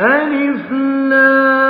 ألف لام.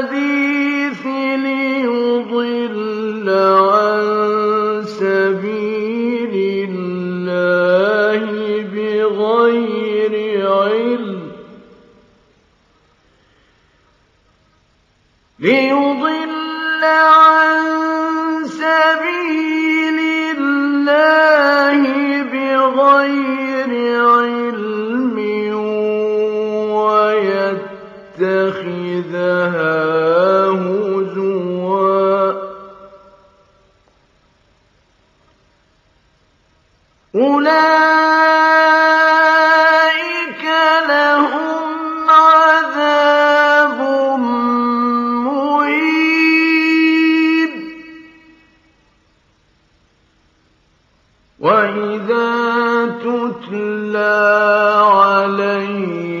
الحديث وإذا تتلى عليه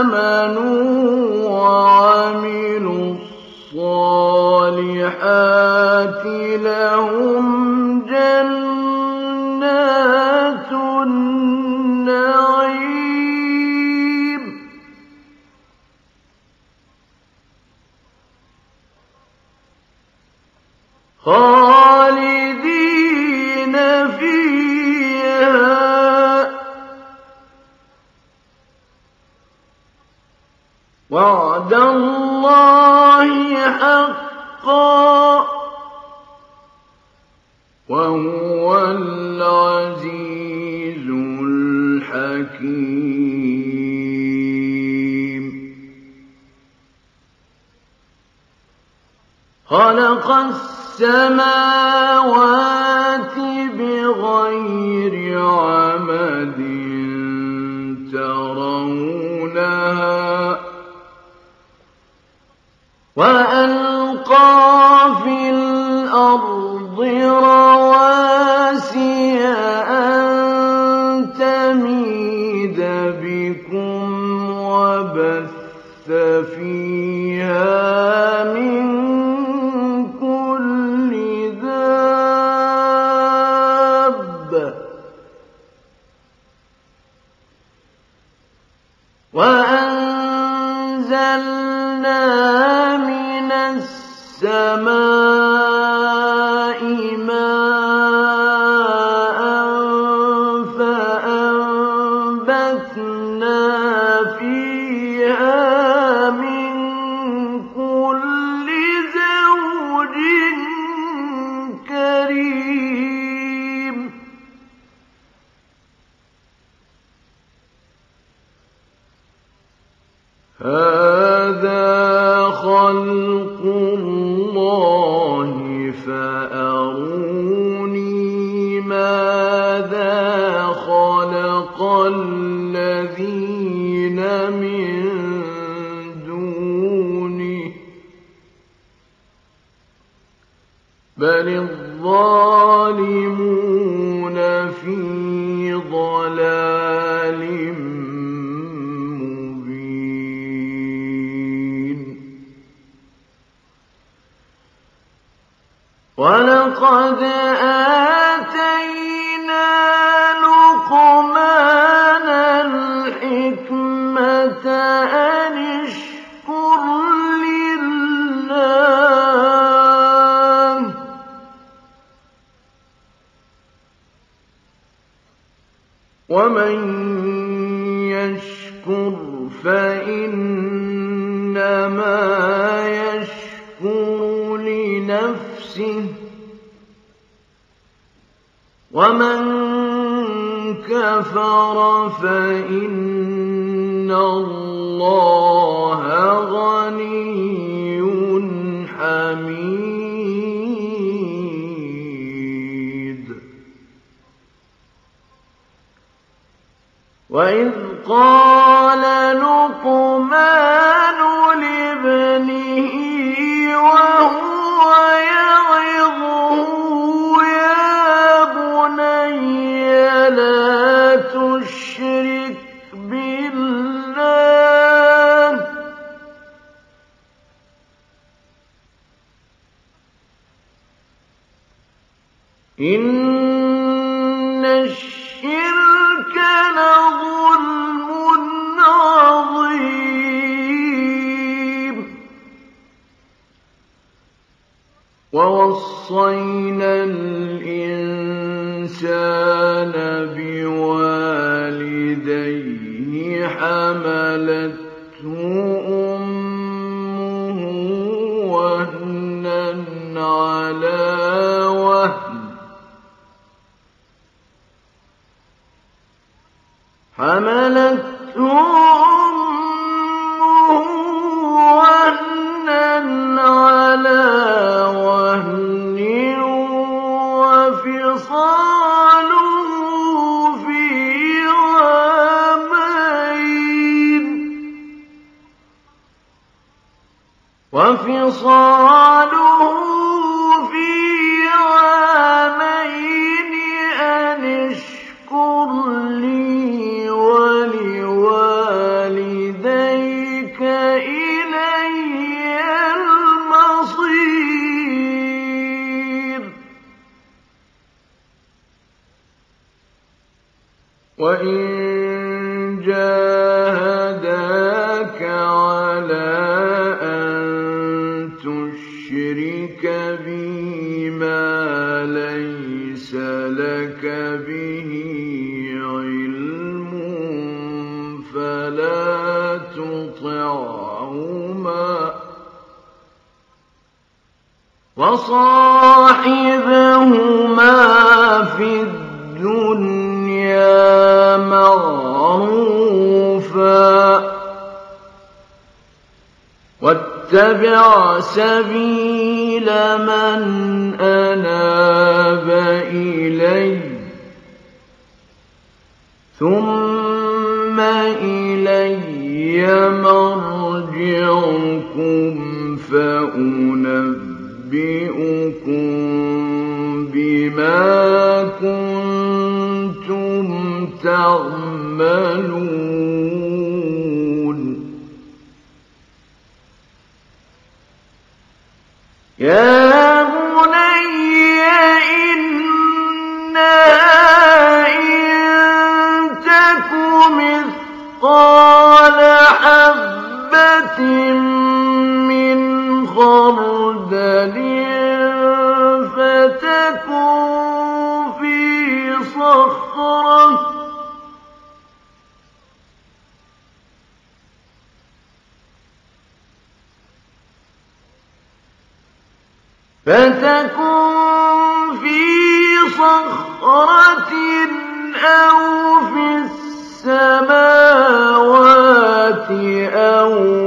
آمنوا وعملوا الصالحات لهم جنات وعد الله حقا وهو العزيز الحكيم. خلق السماوات بغير عمد وألقى في الأرض رواسي أن تميد بكم وبث فيها من كل داب وأنزل من السماء ولقد آه وإذ قال كان بي وإن سبيل من أناب إلي. ثم إلي مرجعكم فأنبئكم بما كنتم تعملون. يا بني إنا إن تك مثقال حبة من خردل فتكن في صخرة فتكن في صخرة أو في السماوات أو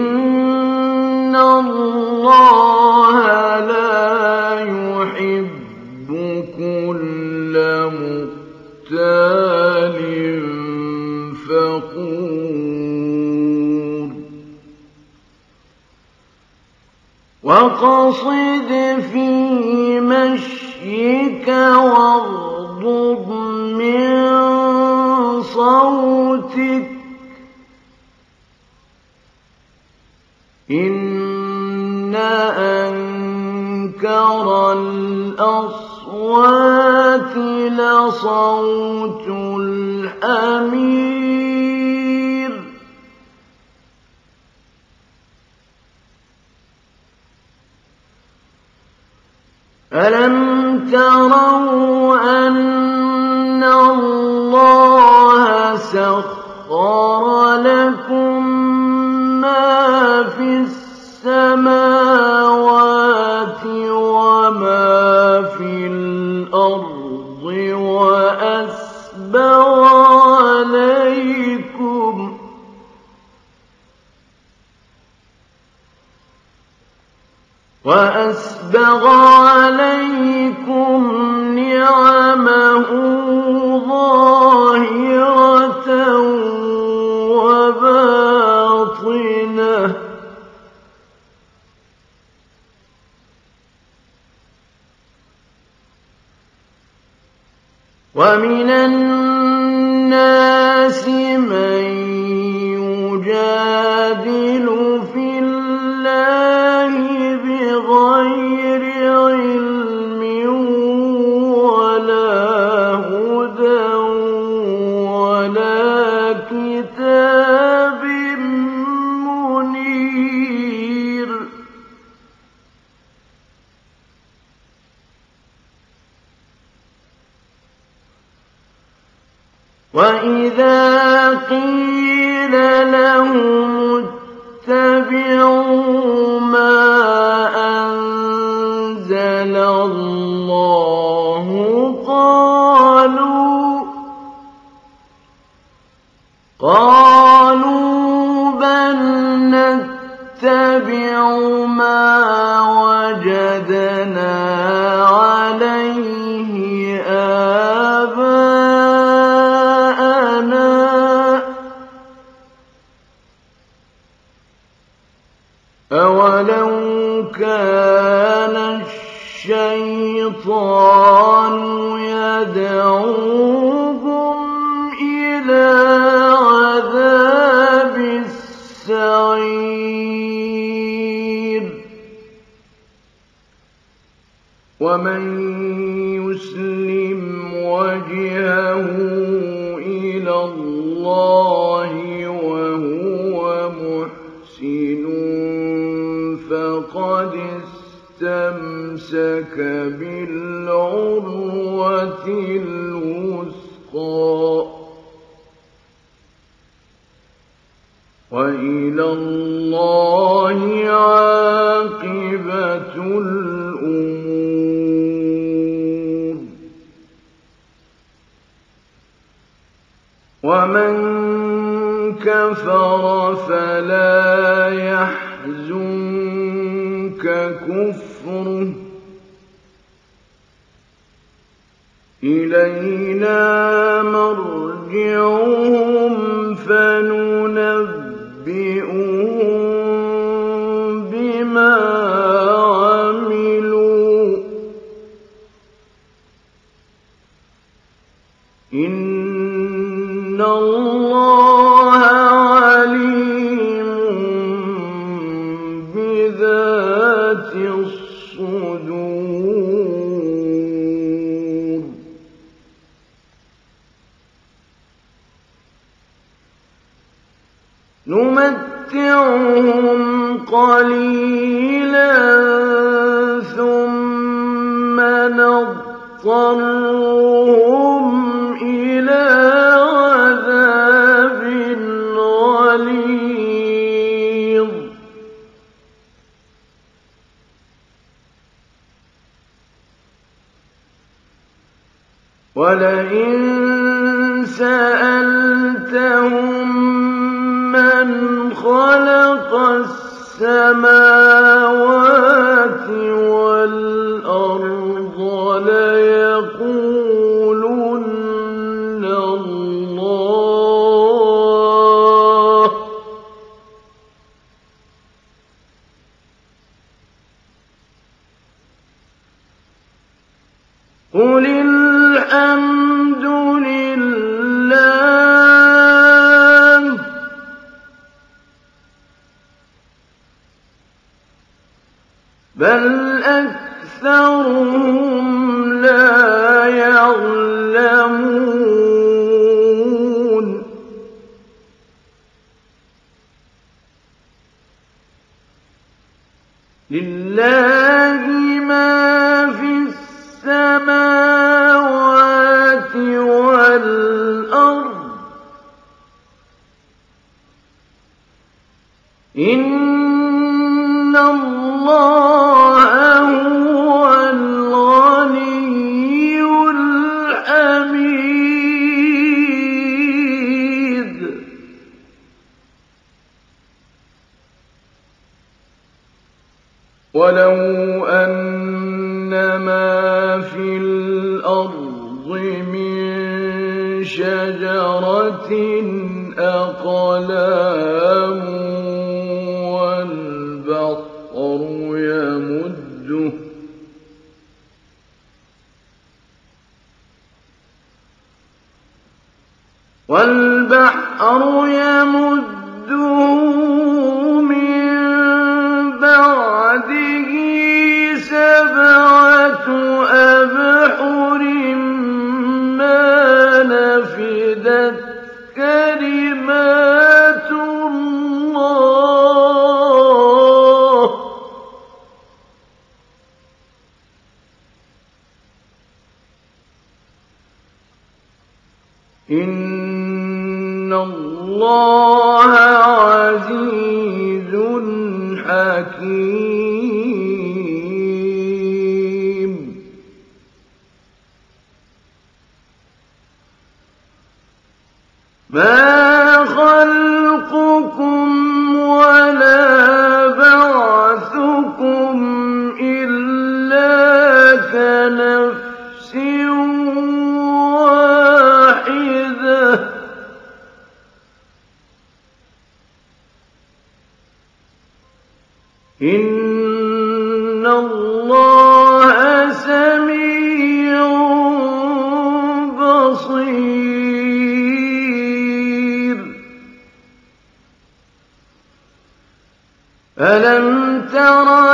إِنَّ اللَّهَ لَا يُحِبُّ كُلَّ مُخْتَالٍ فَخُورٍ وَقَصِدْ فِي مَشْيِكَ وَاغْضُضْ مِنْ صَوْتِكَ إن أنكر الأصوات لصوت الأمير ألم تروا أن وأسلم الأمور. ومن كفر فلا يحزنك كفره. إلينا مرجعهم نُمَتِّعُهُمْ قَلِيلًا ثُمَّ نَضْطَرُّهُمْ إِلَىٰ عَذَابٍ غَلِيظٍ. وَلَئِن سَأَلْتَهُم خَلَقَ السَّمَاوَاتِ وَالْأَرْضَ لَيَقُولُنَّ اللَّهُ ۚ. قُلِ الْحَمْدُ وَلَوْ أَنَّ مَا فِي الْأَرْضِ مِن شَجَرَةٍ أَقْلَامٌ أَلَمْ تَرَ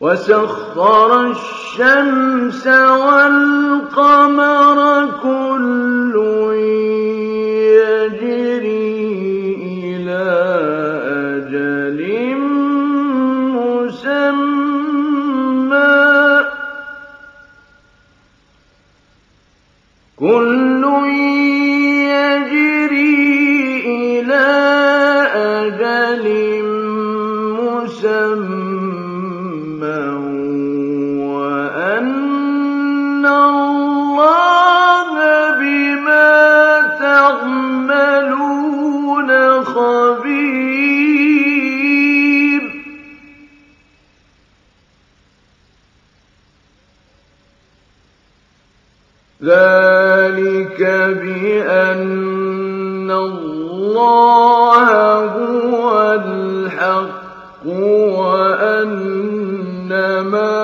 وسخر الشمس والقمر كل بأن الله هو الحق وأن ما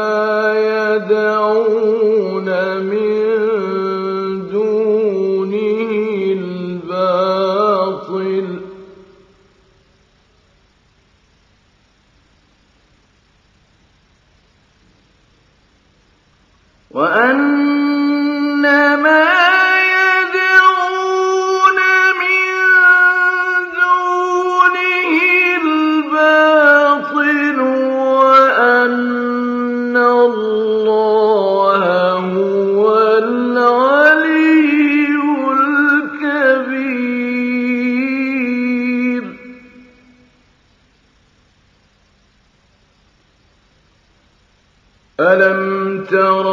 أَلَمْ تَرَ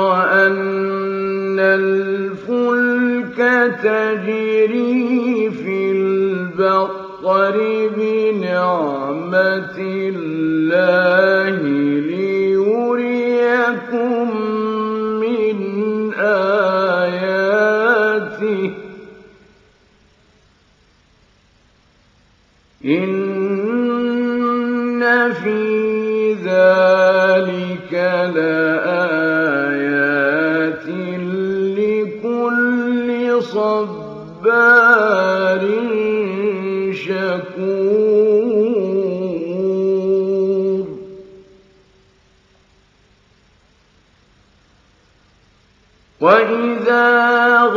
أَنَّ الْفُلْكَ تَجْرِي فِي الْبَحْرِ بِنِعْمَتِ اللَّهِ لَآيَاتٍ لِّكُلِّ صَبَّارٍ شَكُورٍ. وَإِذَا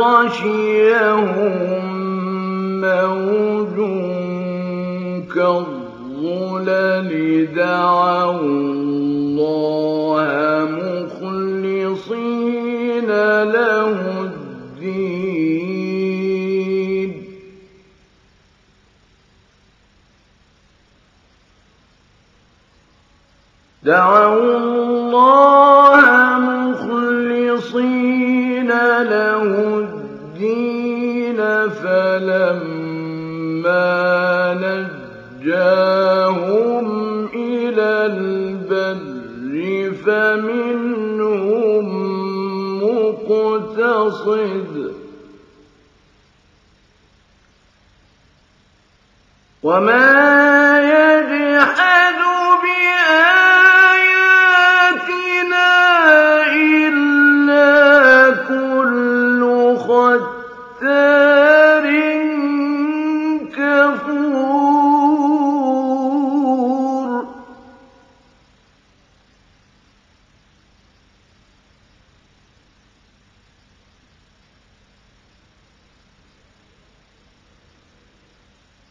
غَشِيَهُم مَّوْجٌ كَالظُّلَلِ دَعَوُا له الدين. دعوا الله مخلصين له الدين. فلما نجاهم إلى البر فمنهم مقتصد وما يجحد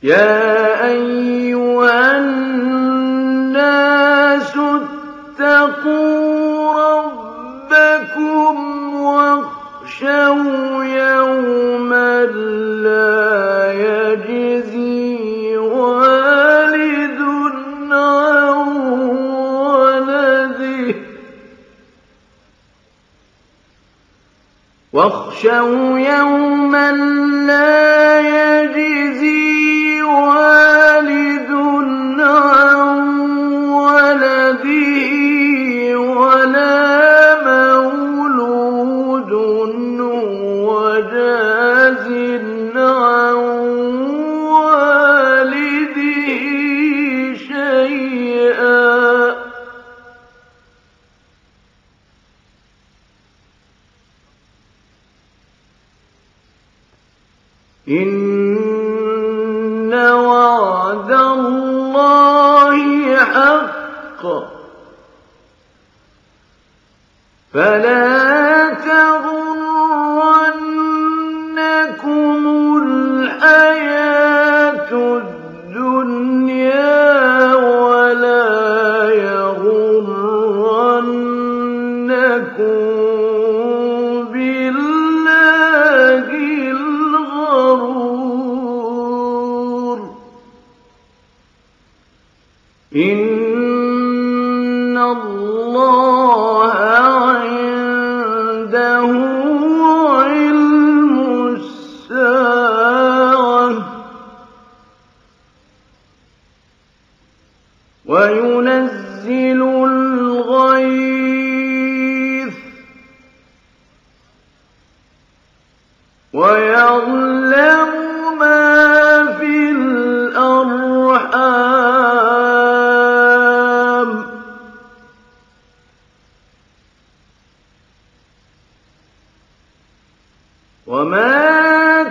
يا أيها الناس اتقوا ربكم واخشوا يوما لا يجزي والد عن ولده. واخشوا يوما لا يغرنكم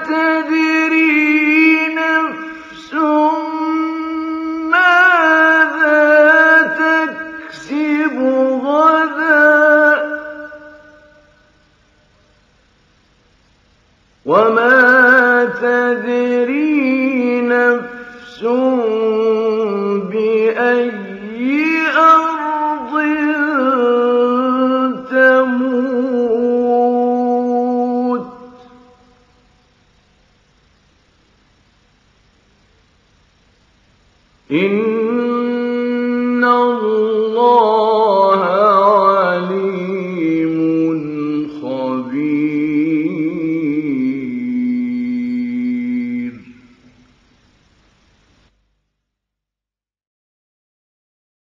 تدري